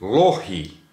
lohi